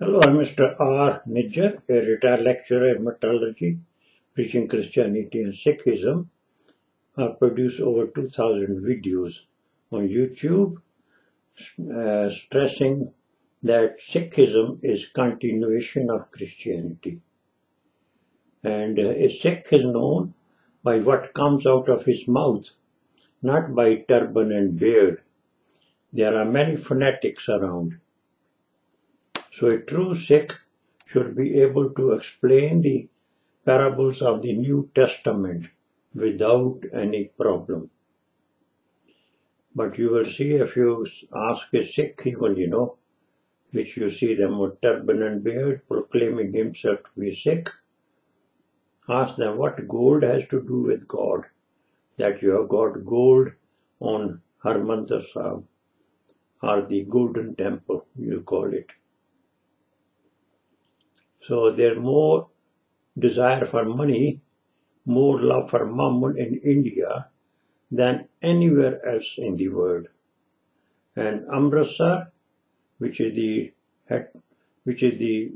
Hello, I'm Mr. R. Nijjhar, a retired lecturer in metallurgy, preaching Christianity and Sikhism. I've produced over 2,000 videos on YouTube, uh, stressing that Sikhism is continuation of Christianity. And uh, a Sikh is known by what comes out of his mouth, not by turban and beard. There are many fanatics around so a true Sikh should be able to explain the parables of the New Testament without any problem. But you will see if you ask a Sikh, even you know, which you see them with turban and beard proclaiming himself to be Sikh, ask them what gold has to do with God, that you have got gold on Harmandir or the Golden Temple, you call it. So there's more desire for money, more love for mammon in India than anywhere else in the world. And Amritsar, which is the which is the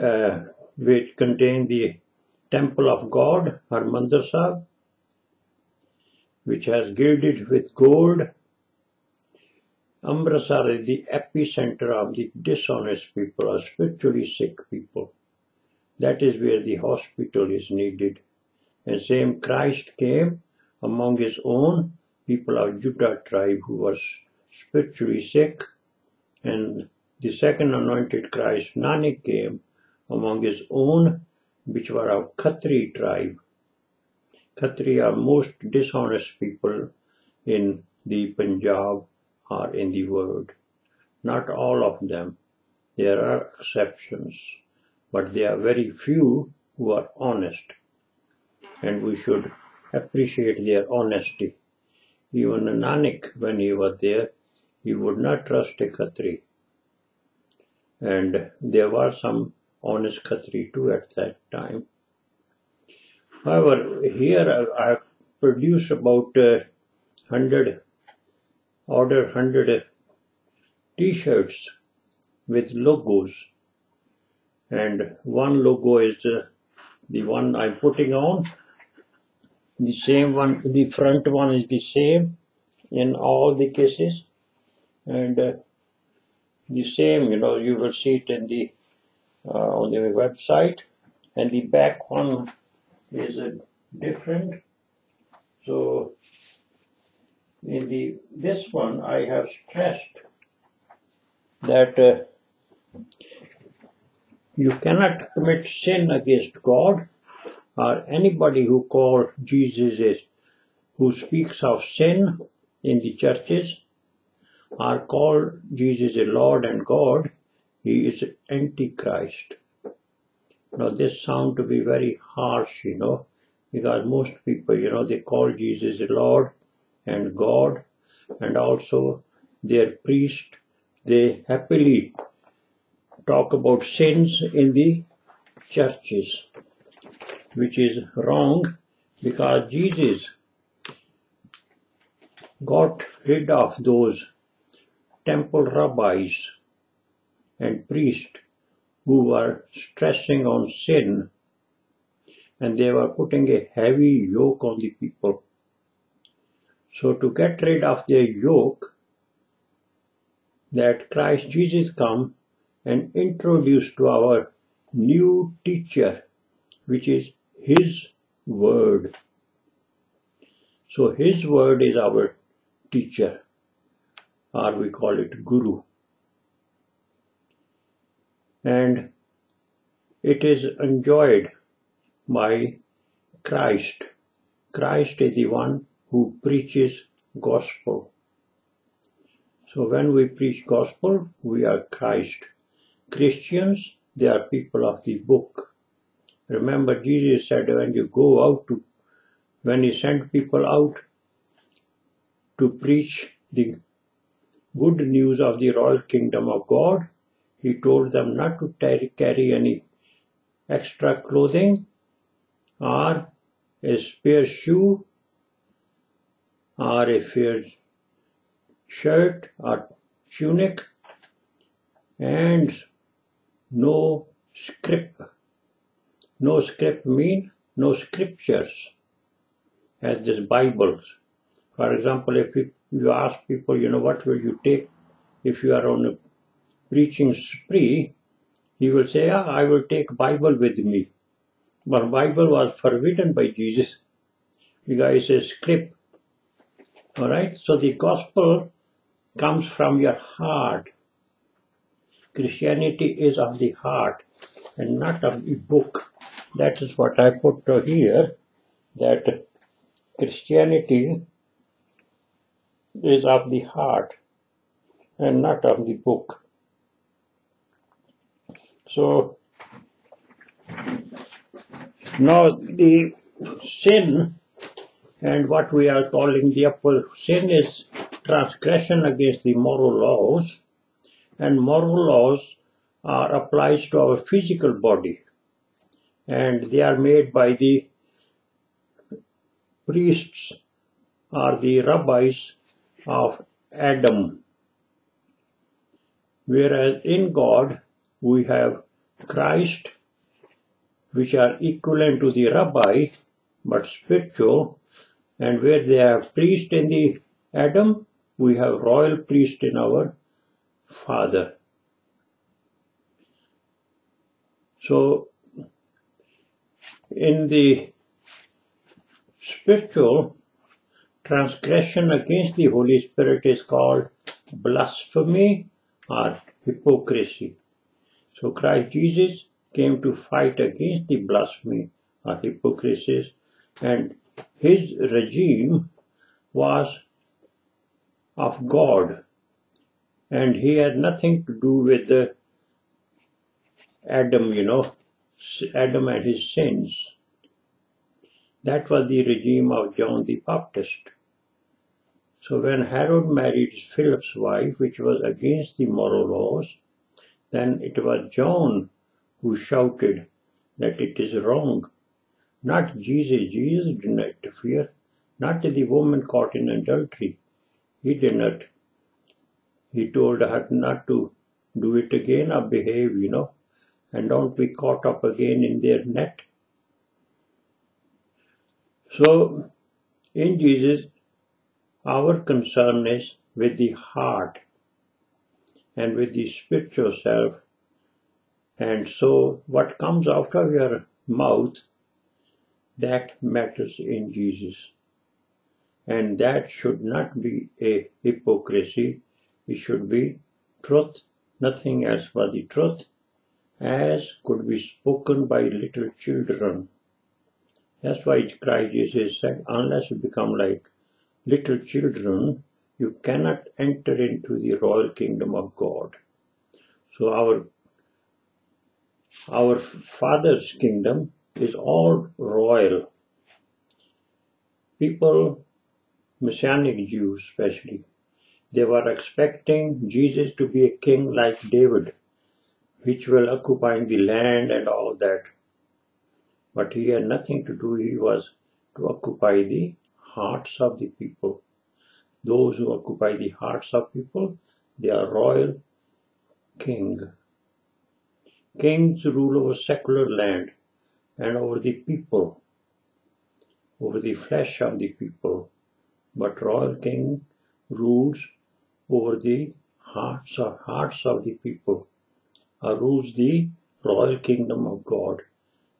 uh, which contain the temple of God, Harmandir Sahib, which has gilded with gold Amritsar is the epicenter of the dishonest people or spiritually sick people. That is where the hospital is needed. And same Christ came among his own people of Judah tribe who was spiritually sick. And the second anointed Christ, Nanak, came among his own, which were of Khatri tribe. Khatri are most dishonest people in the Punjab are in the world. Not all of them. There are exceptions, but there are very few who are honest. And we should appreciate their honesty. Even Nanak, when he was there, he would not trust a Khatri. And there were some honest Khatri too at that time. However, here I have produced about uh, 100 order 100 t-shirts with logos. And one logo is uh, the one I'm putting on. The same one the front one is the same in all the cases. And uh, the same you know you will see it in the uh, on the website. And the back one is uh, different. So in the this one I have stressed that uh, you cannot commit sin against God or anybody who calls Jesus is, who speaks of sin in the churches or call Jesus a Lord and God, he is Antichrist. Now this sound to be very harsh, you know, because most people, you know, they call Jesus a Lord and God and also their priest, they happily talk about sins in the churches, which is wrong because Jesus got rid of those temple rabbis and priests who were stressing on sin and they were putting a heavy yoke on the people so to get rid of their yoke, that Christ Jesus come and introduce to our new teacher, which is His Word. So His Word is our teacher, or we call it Guru. And it is enjoyed by Christ. Christ is the one who preaches gospel. So when we preach gospel, we are Christ. Christians, they are people of the book. Remember Jesus said when you go out to, when he sent people out to preach the good news of the royal kingdom of God, he told them not to carry any extra clothing or a spare shoe or a fair shirt or tunic and no script. No script mean no scriptures as this Bible. For example, if you, you ask people, you know, what will you take if you are on a preaching spree, he will say, ah, I will take Bible with me. But Bible was forbidden by Jesus because it's a script. Alright, so the gospel comes from your heart. Christianity is of the heart and not of the book. That is what I put here, that Christianity is of the heart and not of the book. So now the sin and what we are calling the upper sin is transgression against the moral laws. And moral laws are applied to our physical body. And they are made by the priests or the rabbis of Adam. Whereas in God we have Christ which are equivalent to the rabbi but spiritual and where they have priest in the Adam we have royal priest in our father so in the spiritual transgression against the Holy Spirit is called blasphemy or hypocrisy. So Christ Jesus came to fight against the blasphemy or hypocrisy and his regime was of God and he had nothing to do with the Adam, you know, Adam and his sins. That was the regime of John the Baptist. So when Herod married Philip's wife, which was against the moral laws, then it was John who shouted that it is wrong. Not Jesus. Jesus did not interfere. Not the woman caught in adultery. He did not. He told her not to do it again or behave, you know, and don't be caught up again in their net. So, in Jesus, our concern is with the heart and with the spiritual self. And so what comes out of your mouth, that matters in Jesus. And that should not be a hypocrisy. It should be truth, nothing else but the truth, as could be spoken by little children. That's why Christ Jesus said, unless you become like little children, you cannot enter into the royal kingdom of God. So our our Father's kingdom is all royal. People, Messianic Jews especially, they were expecting Jesus to be a king like David, which will occupy the land and all that. But he had nothing to do, he was to occupy the hearts of the people. Those who occupy the hearts of people, they are royal king. Kings rule over secular land and over the people, over the flesh of the people. But royal king rules over the hearts of hearts of the people, or rules the royal kingdom of God,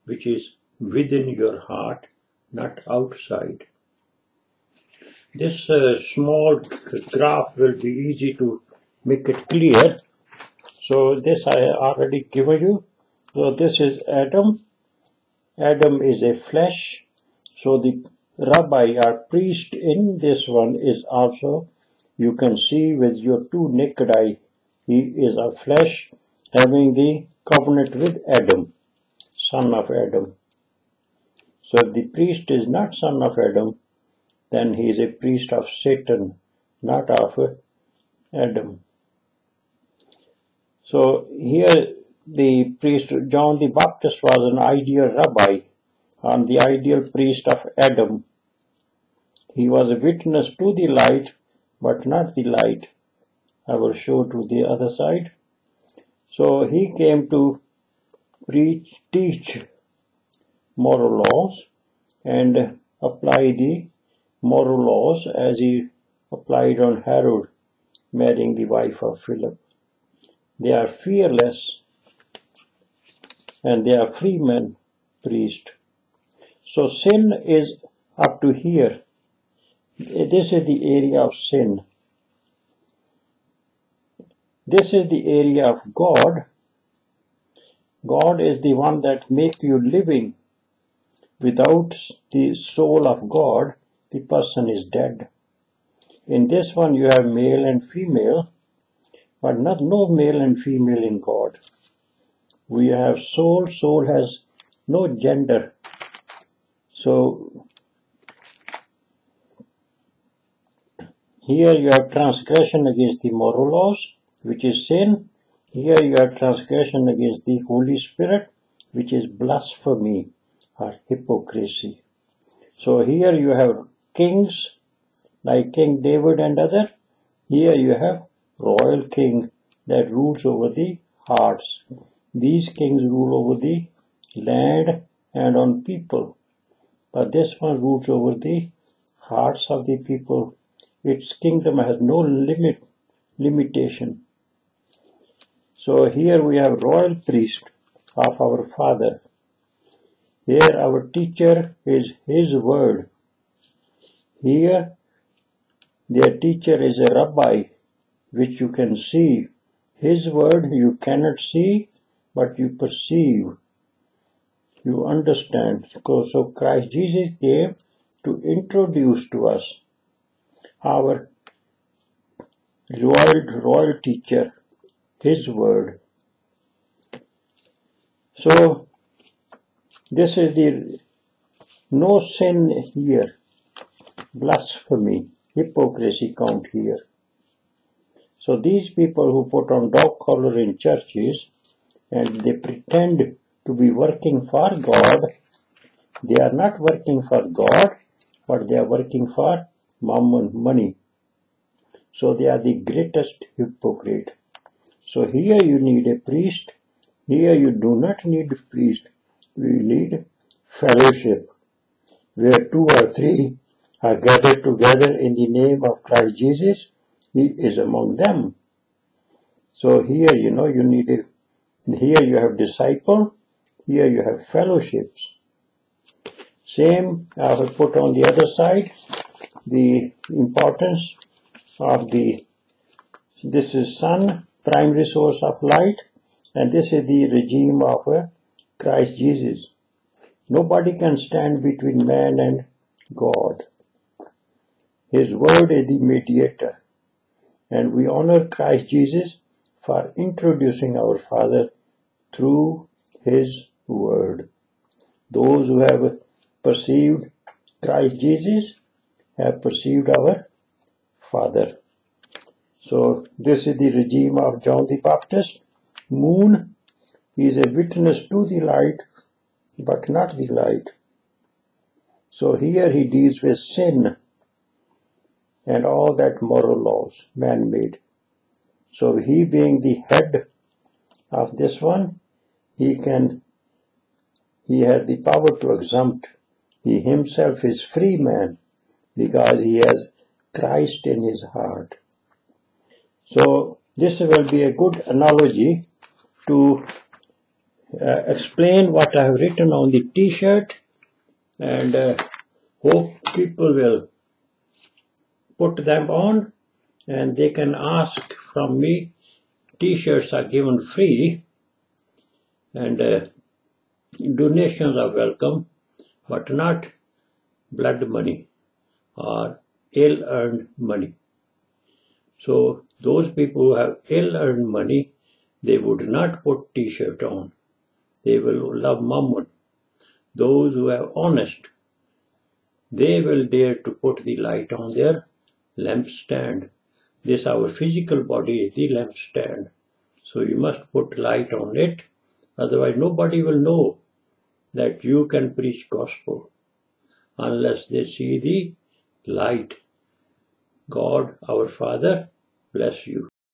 which is within your heart, not outside. This uh, small graph will be easy to make it clear. So this I already given you. So this is Adam. Adam is a flesh. So the rabbi or priest in this one is also, you can see with your two naked eye, he is a flesh having the covenant with Adam, son of Adam. So if the priest is not son of Adam, then he is a priest of Satan, not of Adam. So here the priest John the Baptist was an ideal rabbi and the ideal priest of Adam. He was a witness to the light, but not the light. I will show to the other side. So he came to preach, teach moral laws and apply the moral laws as he applied on Herod marrying the wife of Philip. They are fearless and they are free men priest. So sin is up to here. This is the area of sin. This is the area of God. God is the one that make you living. Without the soul of God, the person is dead. In this one you have male and female, but not no male and female in God. We have soul, soul has no gender. So here you have transgression against the moral laws, which is sin. Here you have transgression against the Holy Spirit, which is blasphemy or hypocrisy. So here you have kings like King David and other. Here you have royal king that rules over the hearts. These kings rule over the land and on people. But this one rules over the hearts of the people. Its kingdom has no limit, limitation. So here we have royal priest of our Father. Here our teacher is his word. Here their teacher is a rabbi which you can see. His word you cannot see but you perceive you understand. So Christ Jesus came to introduce to us our royal, royal teacher, his word. So this is the no sin here, blasphemy, hypocrisy count here. So these people who put on dog collar in churches and they pretend to be working for God, they are not working for God, but they are working for mammon, money. So they are the greatest hypocrite. So here you need a priest. Here you do not need a priest. You need fellowship, where two or three are gathered together in the name of Christ Jesus. He is among them. So here, you know, you need a, here you have disciple, here you have fellowships. Same, I have put on the other side the importance of the, this is sun, primary source of light, and this is the regime of uh, Christ Jesus. Nobody can stand between man and God. His word is the mediator. And we honor Christ Jesus for introducing our Father through his word. Those who have perceived Christ Jesus have perceived our Father. So this is the regime of John the Baptist. Moon is a witness to the light, but not the light. So here he deals with sin and all that moral laws, man-made. So he being the head of this one, he can he has the power to exempt. He himself is free man because he has Christ in his heart. So this will be a good analogy to uh, explain what I have written on the t-shirt and uh, hope people will put them on and they can ask from me. T-shirts are given free and uh, donations are welcome, but not blood money or ill-earned money. So those people who have ill-earned money, they would not put t-shirt on. They will love mammon. Those who have honest, they will dare to put the light on their lampstand. This our physical body is the lampstand. So you must put light on it. Otherwise nobody will know that you can preach gospel unless they see the light. God, our Father, bless you.